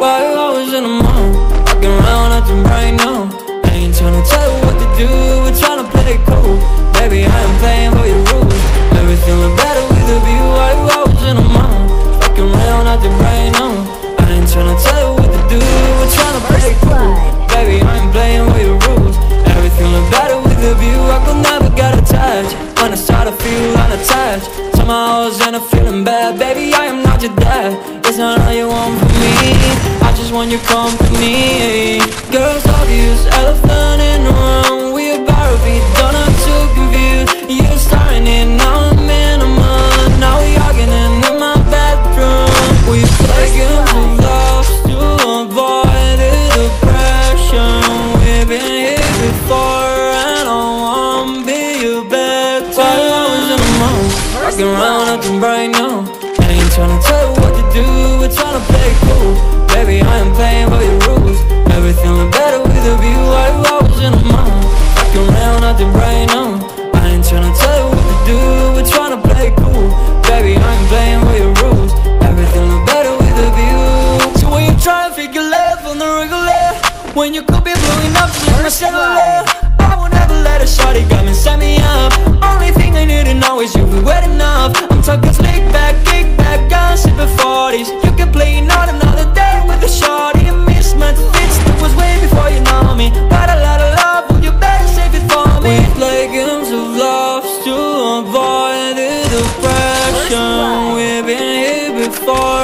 While I was in the mood. When I start to feel unattached touch, tomorrow's and I'm feeling bad. Baby, I am not your dad. It's not all you want from me. I just want your company. Girls, obvious, elephant rocking around acting right now I ain't tryna tell you what to do, we're tryna play cool. Baby, I am playing by your rules. Everything look better with a view I was in the mood, rocking around acting right now I ain't tryna tell you what to do, we're tryna play cool. Baby, I ain't playing by your rules. Everything look better with a view. So when you try to figure left on the regular When you could be blowing up to playing on another day with a shot in miss my fits. It was way before you know me. Got a lot of love, Would you better save it for me. We play games of love to avoid the depression. We've been here before.